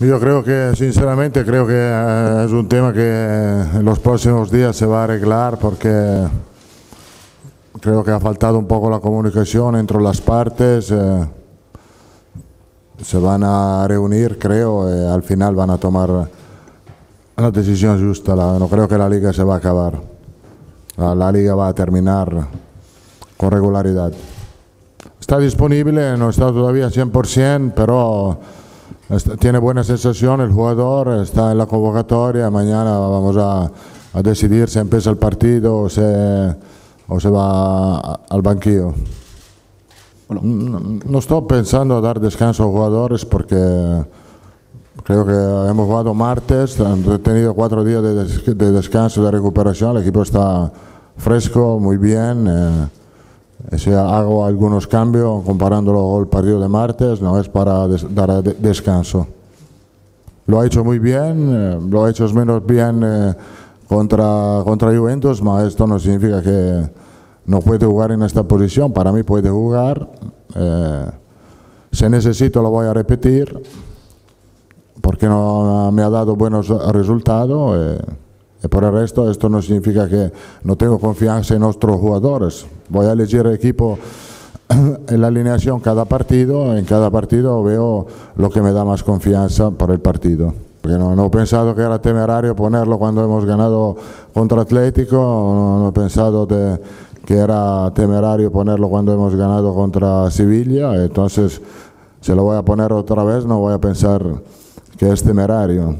Yo creo que, sinceramente, creo que eh, es un tema que en los próximos días se va a arreglar porque creo que ha faltado un poco la comunicación entre las partes. eh, se van a reunir, creo, y al final van a tomar la decisión justa. No creo que la liga se va a acabar. La liga va a terminar con regularidad. Está disponible, no está todavía 100%, pero está- tiene buena sensación el jugador, está en la convocatoria, mañana vamos a, a decidir si empieza el partido o se, o se va a- al banquillo. Bueno. No, no estoy pensando dar descanso a jugadores porque creo que hemos jugado martes, han tenido cuatro días de, des- de descanso, de recuperación, el equipo está fresco, muy bien. eh, si hago algunos cambios comparándolo el partido de martes, no es para des- dar de- descanso. Lo ha hecho muy bien, eh, lo ha hecho menos bien eh, contra, contra Juventus, pero esto no significa que no puede jugar en esta posición. Para mí puede jugar. eh, si necesito lo voy a repetir, porque no me ha dado buenos resultados. eh, y por el resto, esto no significa que no tengo confianza en nuestros jugadores. Voy a elegir el equipo en la alineación cada partido. En cada partido veo lo que me da más confianza para el partido. Porque no, no he pensado que era temerario ponerlo cuando hemos ganado contra Atlético. No, no he pensado de- que era temerario ponerlo cuando hemos ganado contra Sevilla. Entonces, si lo voy a poner otra vez, no voy a pensar que es temerario.